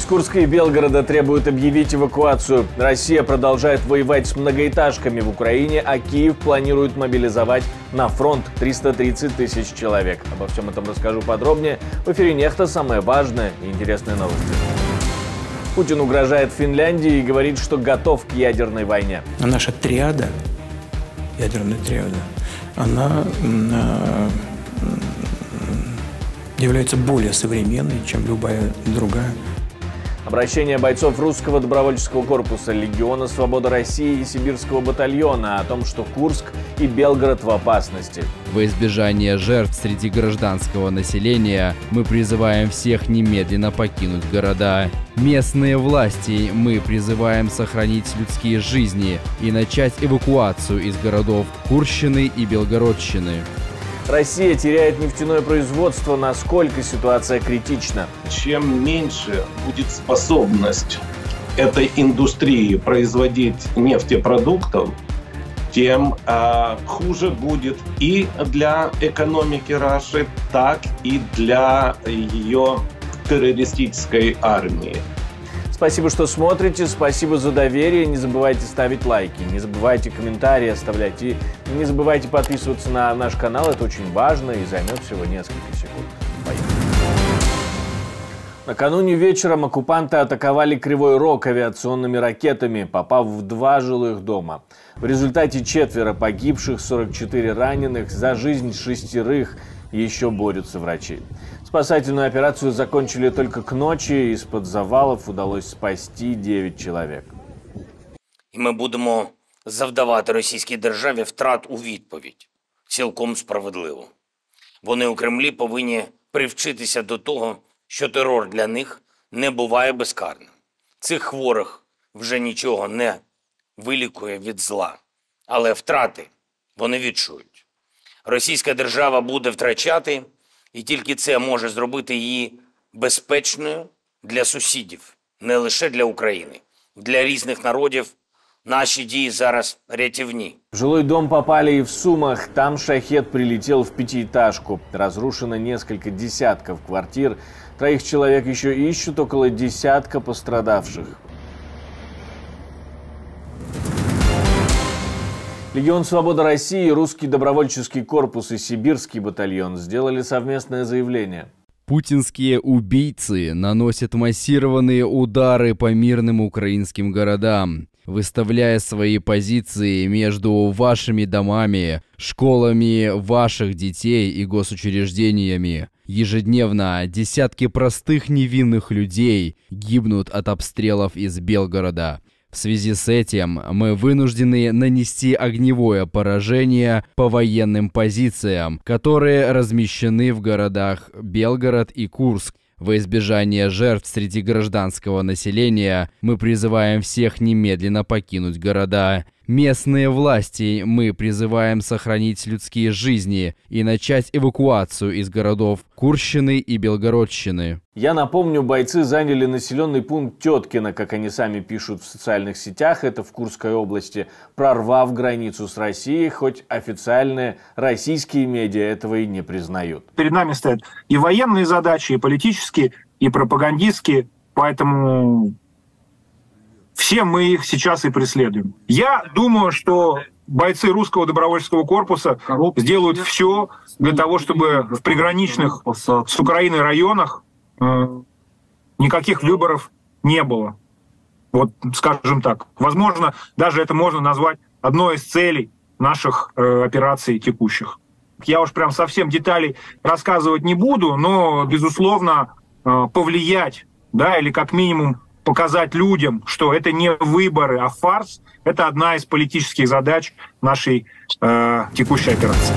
Из Курска и Белгорода требуют объявить эвакуацию. Россия продолжает воевать с многоэтажками в Украине, а Киев планирует мобилизовать на фронт 330 тысяч человек. Обо всем этом расскажу подробнее. В эфире Нехта самое важное и интересные новости. Путин угрожает Финляндии и говорит, что готов к ядерной войне. А наша триада, ядерная триада, она является более современной, чем любая другая Обращение бойцов русского добровольческого корпуса, Легиона Свобода России и Сибирского батальона о том, что Курск и Белгород в опасности. Во избежание жертв среди гражданского населения мы призываем всех немедленно покинуть города. Местные власти мы призываем сохранить людские жизни и начать эвакуацию из городов Курщины и Белгородщины. Россия теряет нефтяное производство. Насколько ситуация критична? Чем меньше будет способность этой индустрии производить нефтепродуктов, тем э, хуже будет и для экономики Раши, так и для ее террористической армии. Спасибо, что смотрите, спасибо за доверие. Не забывайте ставить лайки, не забывайте комментарии оставлять и не забывайте подписываться на наш канал. Это очень важно и займет всего несколько секунд. Поехали. Накануне вечером оккупанты атаковали Кривой Рог авиационными ракетами, попав в два жилых дома. В результате четверо погибших, 44 раненых, за жизнь шестерых еще борются врачи. Спасательную операцию закончили только к ночи. Из-под завалов удалось спасти 9 чоловік. І ми будемо завдавати російській державі втрат у відповідь. Цілком справедливо. Вони у Кремлі повинні привчитися до того, що терор для них не буває безкарним. Цих хворих вже нічого не вилікує від зла, але втрати вони відчують. Російська держава буде втрачати і тільки це може зробити її безпечною для сусідів, не лише для України, для різних народів. Наши дії зараз рятівні. В жилой дом попали и в Сумах. Там шахет прилетел в пятиэтажку. Разрушено несколько десятков квартир. Троих человек еще ищут, около десятка пострадавших. Легион Свобода России, Русский добровольческий корпус и Сибирский батальон сделали совместное заявление. Путинские убийцы наносят массированные удары по мирным украинским городам, выставляя свои позиции между вашими домами, школами ваших детей и госучреждениями. Ежедневно десятки простых невинных людей гибнут от обстрелов из Белгорода. В связи с этим мы вынуждены нанести огневое поражение по военным позициям, которые размещены в городах Белгород и Курск. Во избежание жертв среди гражданского населения мы призываем всех немедленно покинуть города. Местные власти мы призываем сохранить людские жизни и начать эвакуацию из городов Курщины и Белгородщины. Я напомню, бойцы заняли населенный пункт Теткино, как они сами пишут в социальных сетях, это в Курской области, прорвав границу с Россией, хоть официальные российские медиа этого и не признают. Перед нами стоят и военные задачи, и политические, и пропагандистские, поэтому все мы их сейчас и преследуем. Я думаю, что бойцы русского добровольческого корпуса сделают все для того, чтобы в приграничных с Украиной районах э, никаких выборов не было. Вот, скажем так. Возможно, даже это можно назвать одной из целей наших э, операций текущих. Я уж прям совсем деталей рассказывать не буду, но, безусловно, э, повлиять, да, или как минимум показать людям, что это не выборы, а фарс, это одна из политических задач нашей э, текущей операции.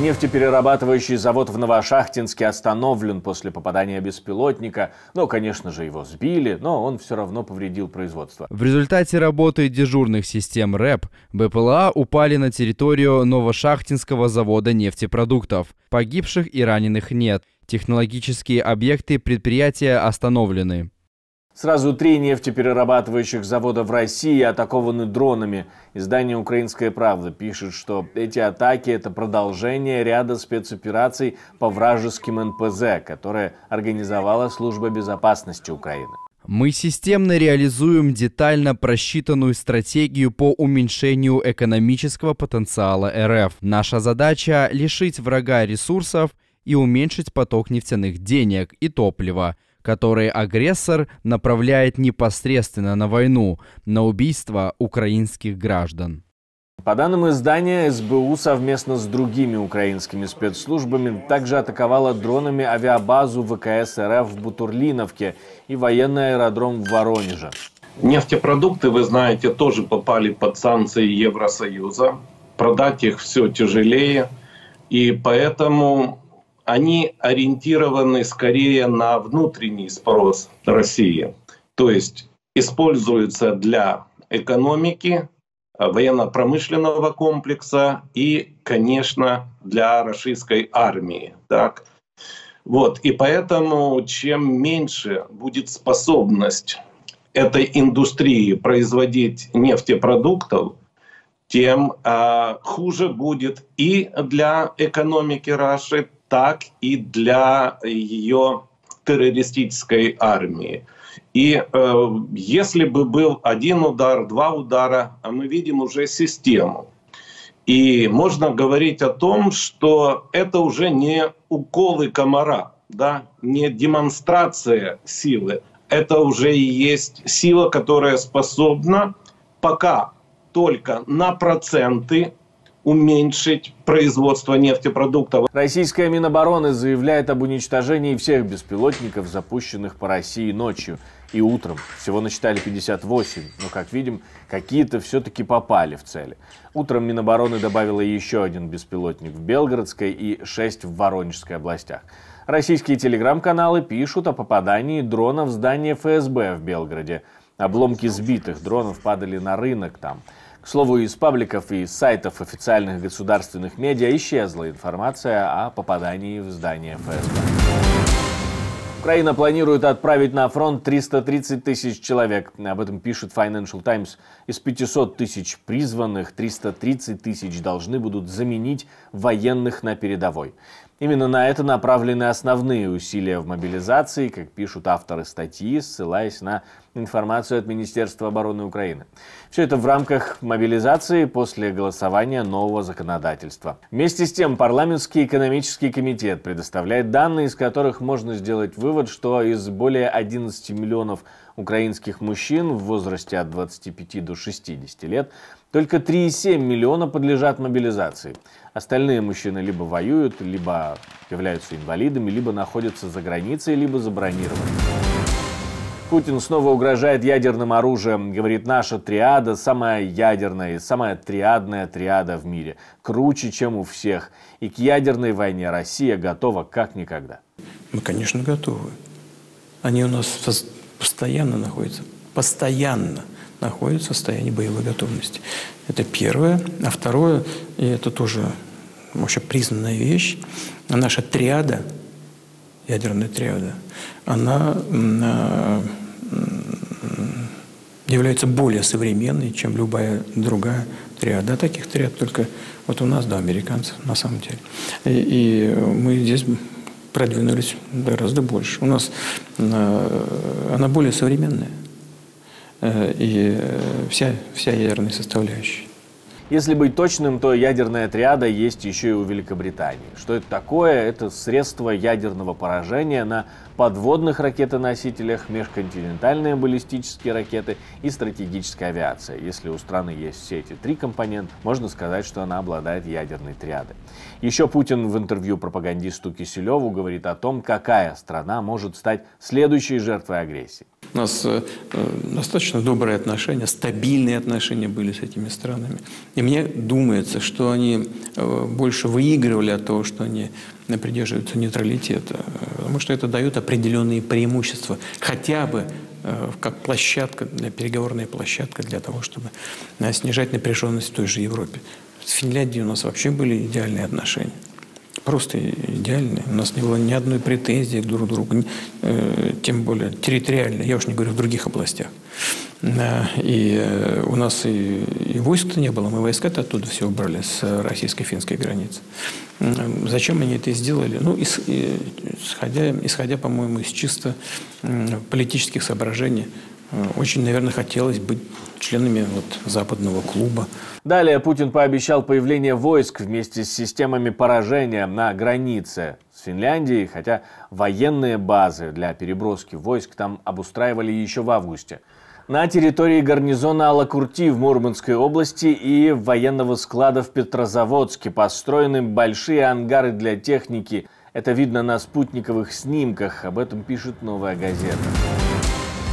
Нефтеперерабатывающий завод в Новошахтинске остановлен после попадания беспилотника. Ну, конечно же, его сбили, но он все равно повредил производство. В результате работы дежурных систем РЭП БПЛА упали на территорию Новошахтинского завода нефтепродуктов. Погибших и раненых нет. Технологические объекты предприятия остановлены. Сразу три нефтеперерабатывающих завода в России атакованы дронами. Издание «Украинская правда» пишет, что эти атаки – это продолжение ряда спецопераций по вражеским НПЗ, которые организовала Служба безопасности Украины. Мы системно реализуем детально просчитанную стратегию по уменьшению экономического потенциала РФ. Наша задача – лишить врага ресурсов и уменьшить поток нефтяных денег и топлива, которые агрессор направляет непосредственно на войну, на убийство украинских граждан. По данным издания, СБУ совместно с другими украинскими спецслужбами также атаковала дронами авиабазу ВКС РФ в Бутурлиновке и военный аэродром в Воронеже. Нефтепродукты, вы знаете, тоже попали под санкции Евросоюза. Продать их все тяжелее. И поэтому они ориентированы скорее на внутренний спрос России. То есть используются для экономики, Э, военно-промышленного комплекса и, конечно, для российской армии. Так? Вот. И поэтому чем меньше будет способность этой индустрии производить нефтепродуктов, тем э, хуже будет и для экономики Раши, так и для ее террористической армии. И э, если бы был один удар, два удара, а мы видим уже систему. И можно говорить о том, что это уже не уколы комара, да, не демонстрация силы. Это уже и есть сила, которая способна пока только на проценты уменьшить производство нефтепродуктов. Российская Минобороны заявляет об уничтожении всех беспилотников, запущенных по России ночью и утром. Всего насчитали 58, но, как видим, какие-то все-таки попали в цели. Утром Минобороны добавила еще один беспилотник в Белгородской и 6 в Воронежской областях. Российские телеграм-каналы пишут о попадании дрона в здание ФСБ в Белгороде. Обломки сбитых дронов падали на рынок там. К слову, из пабликов и сайтов официальных государственных медиа исчезла информация о попадании в здание ФСБ. Украина планирует отправить на фронт 330 тысяч человек. Об этом пишет Financial Times. Из 500 тысяч призванных 330 тысяч должны будут заменить военных на передовой. Именно на это направлены основные усилия в мобилизации, как пишут авторы статьи, ссылаясь на информацию от Министерства обороны Украины. Все это в рамках мобилизации после голосования нового законодательства. Вместе с тем, парламентский экономический комитет предоставляет данные, из которых можно сделать вывод, что из более 11 миллионов украинских мужчин в возрасте от 25 до 60 лет только 3,7 миллиона подлежат мобилизации. Остальные мужчины либо воюют, либо являются инвалидами, либо находятся за границей, либо забронированы. Путин снова угрожает ядерным оружием. Говорит, наша триада самая ядерная, самая триадная триада в мире. Круче, чем у всех. И к ядерной войне Россия готова как никогда. Мы, конечно, готовы. Они у нас постоянно находятся. Постоянно находится в состоянии боевой готовности. Это первое. А второе, и это тоже вообще признанная вещь, наша триада, ядерная триада, она а, является более современной, чем любая другая триада. А таких триад только вот у нас, да, американцев, на самом деле. И, и мы здесь продвинулись гораздо больше. У нас а, она более современная. Э, и э, вся, вся ядерная составляющая. Если быть точным, то ядерная триада есть еще и у Великобритании. Что это такое? Это средство ядерного поражения на подводных ракетоносителях, межконтинентальные баллистические ракеты и стратегическая авиация. Если у страны есть все эти три компонента, можно сказать, что она обладает ядерной триадой. Еще Путин в интервью пропагандисту Киселеву говорит о том, какая страна может стать следующей жертвой агрессии. У нас э, достаточно добрые отношения, стабильные отношения были с этими странами. И мне думается, что они э, больше выигрывали от того, что они придерживаются нейтралитета, потому что это дает определенные преимущества, хотя бы э, как площадка, для, переговорная площадка для того, чтобы э, снижать напряженность в той же Европе. С Финляндией у нас вообще были идеальные отношения. Просто идеальные. У нас не было ни одной претензии друг к другу, тем более территориально, я уж не говорю в других областях. И э, у нас и, и войск-то не было, мы войска-то оттуда все убрали с российско-финской границы. Зачем они это сделали? Ну, исходя, исходя по-моему, из чисто политических соображений, э, очень, наверное, хотелось быть членами вот западного клуба. Далее Путин пообещал появление войск вместе с системами поражения на границе с Финляндией, хотя военные базы для переброски войск там обустраивали еще в августе. На территории гарнизона Алакурти в Мурманской области и военного склада в Петрозаводске построены большие ангары для техники. Это видно на спутниковых снимках, об этом пишет «Новая газета».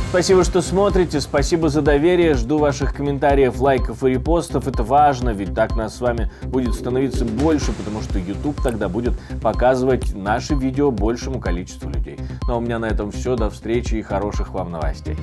Спасибо, что смотрите, спасибо за доверие, жду ваших комментариев, лайков и репостов, это важно, ведь так нас с вами будет становиться больше, потому что YouTube тогда будет показывать наши видео большему количеству людей. Ну а у меня на этом все, до встречи и хороших вам новостей.